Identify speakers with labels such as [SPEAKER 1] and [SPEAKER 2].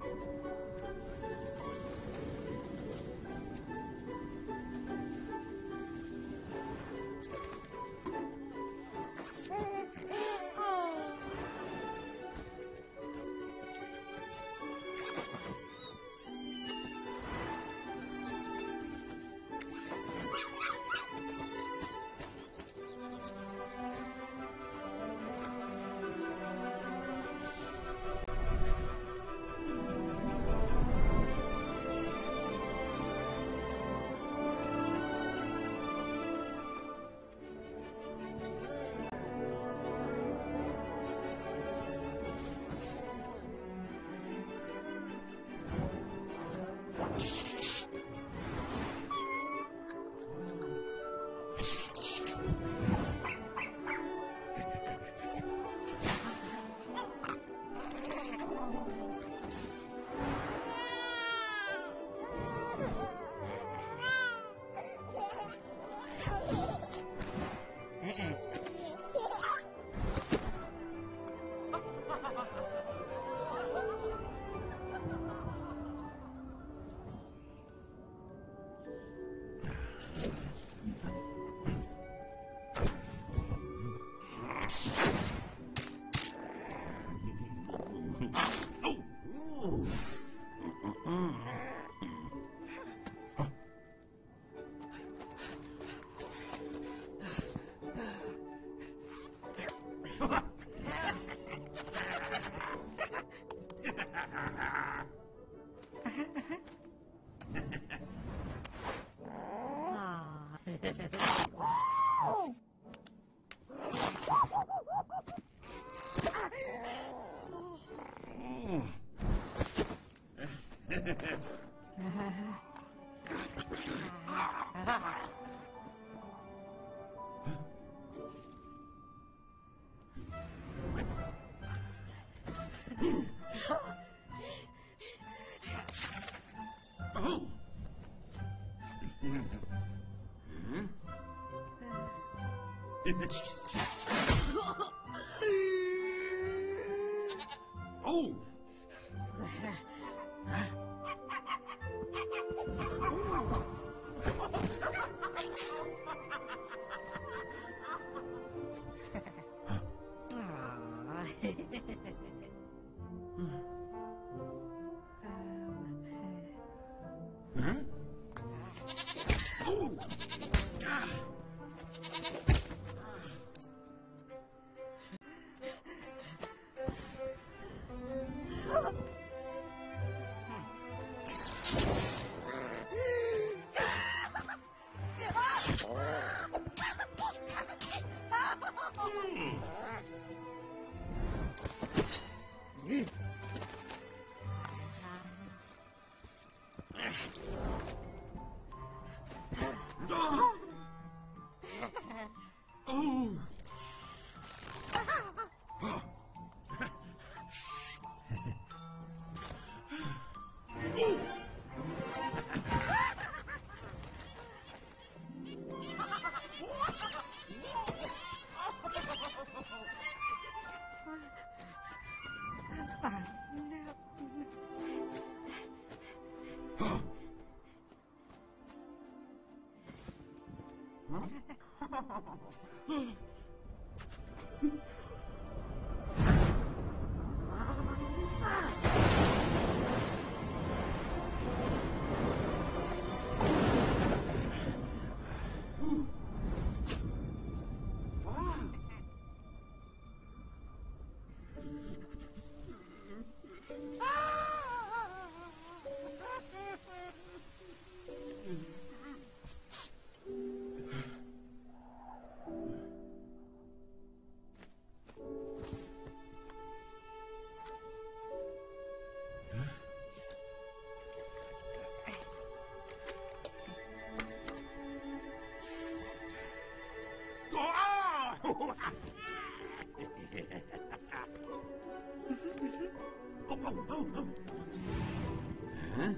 [SPEAKER 1] うん。Okay. oh! Ha ha ha! Bye. Gracias. Hã?